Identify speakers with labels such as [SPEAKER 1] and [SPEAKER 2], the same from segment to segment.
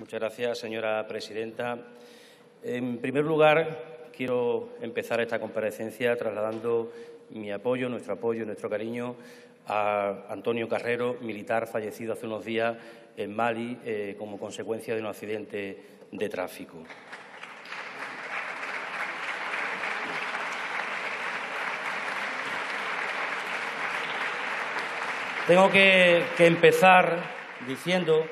[SPEAKER 1] Muchas gracias, señora presidenta. En primer lugar, quiero empezar esta comparecencia trasladando mi apoyo, nuestro apoyo, nuestro cariño a Antonio Carrero, militar fallecido hace unos días en Mali eh, como consecuencia de un accidente de tráfico. Tengo que empezar diciendo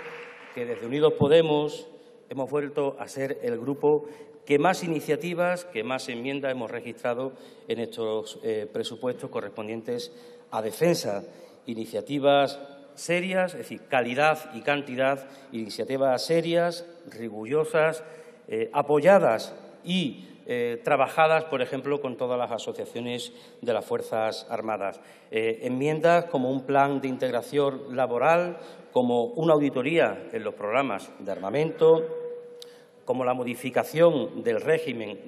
[SPEAKER 1] desde Unidos Podemos hemos vuelto a ser el grupo que más iniciativas, que más enmiendas hemos registrado en estos eh, presupuestos correspondientes a defensa. Iniciativas serias, es decir, calidad y cantidad, iniciativas serias, rigurosas, eh, apoyadas y eh, trabajadas, por ejemplo, con todas las asociaciones de las Fuerzas Armadas. enmiendas como un plan de integración laboral, como una auditoría en los programas de armamento, como la modificación del régimen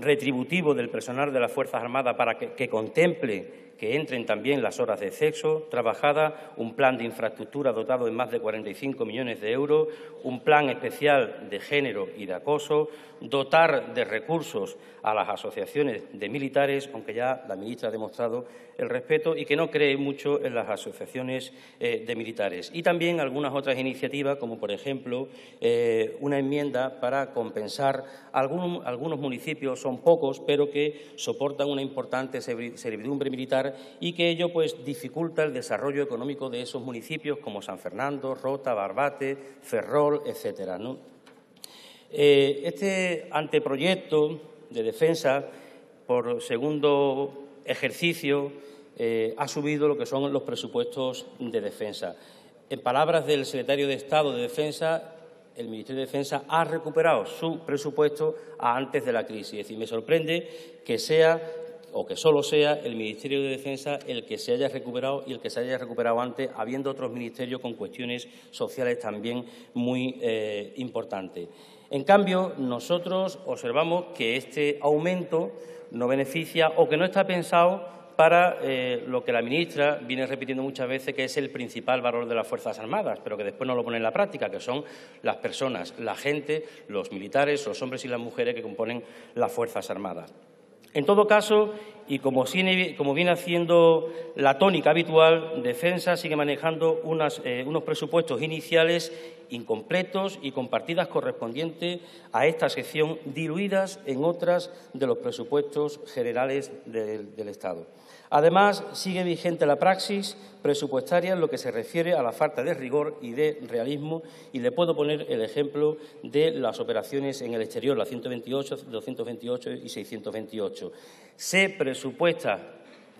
[SPEAKER 1] retributivo del personal de las Fuerzas Armadas para que, contemple que entren también las horas de sexo, trabajada un plan de infraestructura dotado de más de 45 millones de euros, un plan especial de género y de acoso, dotar de recursos a las asociaciones de militares, aunque ya la ministra ha demostrado el respeto y que no cree mucho en las asociaciones eh, de militares. Y también algunas otras iniciativas, como por ejemplo eh, una enmienda para compensar algunos municipios, son pocos, pero que soportan una importante servidumbre militar y que ello pues dificulta el desarrollo económico de esos municipios como San Fernando, Rota, Barbate, Ferrol, etcétera. Eh, este anteproyecto de defensa, por segundo ejercicio, eh, ha subido lo que son los presupuestos de defensa. En palabras del secretario de Estado de Defensa, el Ministerio de Defensa ha recuperado su presupuesto a antes de la crisis. Es decir, me sorprende que sea o que solo sea el Ministerio de Defensa el que se haya recuperado y el que se haya recuperado antes, habiendo otros ministerios con cuestiones sociales también muy eh, importantes. En cambio, nosotros observamos que este aumento no beneficia o que no está pensado para eh, lo que la ministra viene repitiendo muchas veces que es el principal valor de las Fuerzas Armadas, pero que después no lo pone en la práctica, que son las personas, la gente, los militares, los hombres y las mujeres que componen las Fuerzas Armadas. En todo caso, y como, viene haciendo la tónica habitual, Defensa sigue manejando eh, unos presupuestos iniciales incompletos y con partidas correspondientes a esta sección diluidas en otras de los presupuestos generales del Estado. Además, sigue vigente la praxis presupuestaria en lo que se refiere a la falta de rigor y de realismo y le puedo poner el ejemplo de las operaciones en el exterior, la 128, 228 y 628. Se presupuesta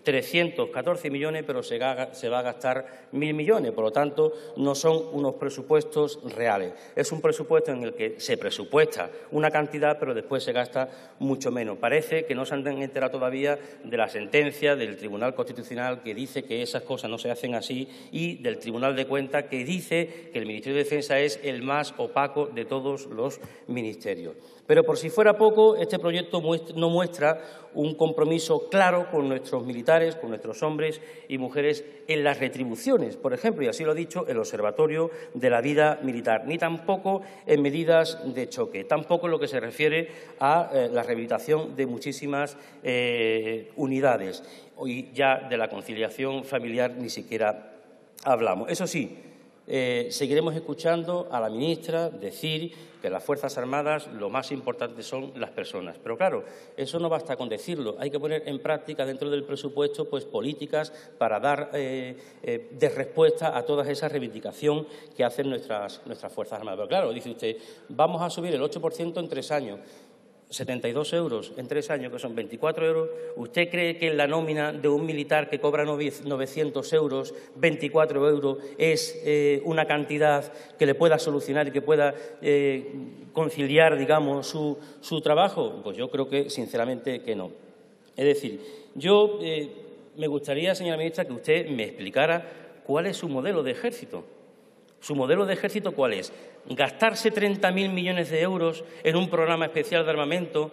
[SPEAKER 1] 314 millones, pero se, va a gastar mil millones. Por lo tanto, no son unos presupuestos reales. Es un presupuesto en el que se presupuesta una cantidad, pero después se gasta mucho menos. Parece que no se han enterado todavía de la sentencia del Tribunal Constitucional que dice que esas cosas no se hacen así y del Tribunal de Cuentas que dice que el Ministerio de Defensa es el más opaco de todos los ministerios. Pero por si fuera poco, este proyecto no muestra un compromiso claro con nuestros militares, con nuestros hombres y mujeres en las retribuciones, por ejemplo, y así lo ha dicho el Observatorio de la Vida Militar, ni tampoco en medidas de choque, tampoco en lo que se refiere a eh, la rehabilitación de muchísimas eh, unidades. Hoy ya de la conciliación familiar ni siquiera hablamos. Eso sí, eh, seguiremos escuchando a la ministra decir que las Fuerzas Armadas lo más importante son las personas. Pero claro, eso no basta con decirlo. Hay que poner en práctica dentro del presupuesto pues, políticas para dar eh, eh, de respuesta a toda esa reivindicación que hacen nuestras, nuestras Fuerzas Armadas. Pero claro, dice usted, vamos a subir el 8% en tres años. 72 euros en tres años, que son 24 euros, ¿usted cree que la nómina de un militar que cobra 900 euros, 24 euros, es eh, una cantidad que le pueda solucionar y que pueda eh, conciliar, digamos, su, su, trabajo? Pues yo creo que, sinceramente, que no. Es decir, yo eh, me gustaría, señora ministra, que usted me explicara cuál es su modelo de ejército. ¿Su modelo de ejército cuál es? Gastarse 30.000 millones de euros en un programa especial de armamento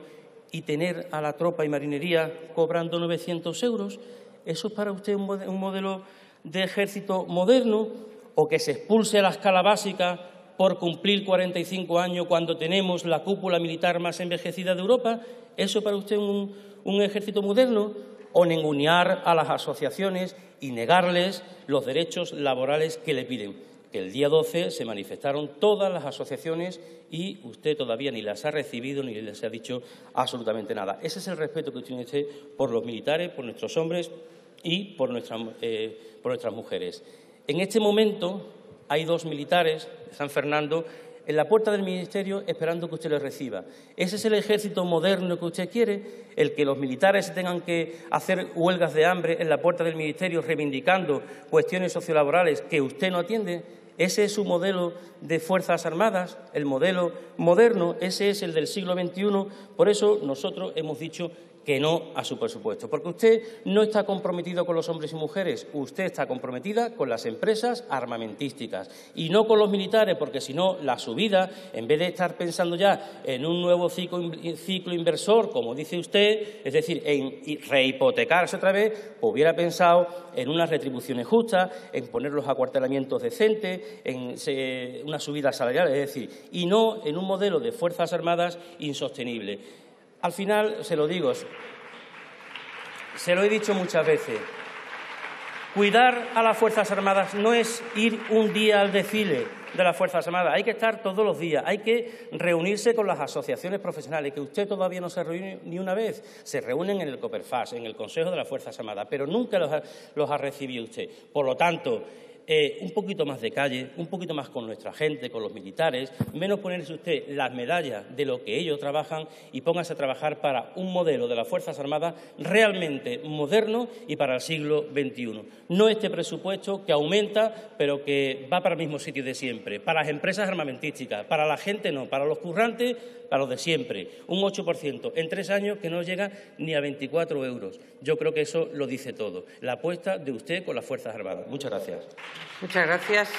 [SPEAKER 1] y tener a la tropa y marinería cobrando 900 euros. ¿Eso es para usted un modelo de ejército moderno? ¿O que se expulse a la escala básica por cumplir 45 años cuando tenemos la cúpula militar más envejecida de Europa? ¿Eso para usted un, un ejército moderno? ¿O ningunear a las asociaciones y negarles los derechos laborales que le piden? El día 12 se manifestaron todas las asociaciones y usted todavía ni las ha recibido ni les ha dicho absolutamente nada. Ese es el respeto que tiene usted por los militares, por nuestros hombres y por nuestras, eh, por nuestras mujeres. En este momento hay dos militares de San Fernando en la puerta del Ministerio esperando que usted les reciba. ¿Ese es el ejército moderno que usted quiere? ¿El que los militares tengan que hacer huelgas de hambre en la puerta del Ministerio reivindicando cuestiones sociolaborales que usted no atiende? ¿Ese es su modelo de Fuerzas Armadas? ¿El modelo moderno? ¿Ese es el del siglo XXI? Por eso nosotros hemos dicho que no a su presupuesto, porque usted no está comprometido con los hombres y mujeres, usted está comprometida con las empresas armamentísticas y no con los militares, porque si no, la subida, en vez de estar pensando ya en un nuevo ciclo, inversor, como dice usted, es decir, en rehipotecarse otra vez, pues hubiera pensado en unas retribuciones justas, en poner los acuartelamientos decentes, en una subida salarial, es decir, y no en un modelo de Fuerzas Armadas insostenible. Al final, se lo digo, se lo he dicho muchas veces, cuidar a las Fuerzas Armadas no es ir un día al desfile de las Fuerzas Armadas, hay que estar todos los días, hay que reunirse con las asociaciones profesionales, que usted todavía no se reúne ni una vez, se reúnen en el COPERFAS, en el Consejo de las Fuerzas Armadas, pero nunca los ha, los ha recibido usted. Por lo tanto, eh, un poquito más de calle, un poquito más con nuestra gente, con los militares, menos ponerse usted las medallas de lo que ellos trabajan y póngase a trabajar para un modelo de las Fuerzas Armadas realmente moderno y para el siglo XXI. No este presupuesto que aumenta, pero que va para el mismo sitio de siempre, para las empresas armamentísticas, para la gente no, para los currantes, para los de siempre, un 8% en tres años que no llega ni a 24 euros. Yo creo que eso lo dice todo. La apuesta de usted con las Fuerzas Armadas. Muchas gracias.
[SPEAKER 2] Muchas gracias.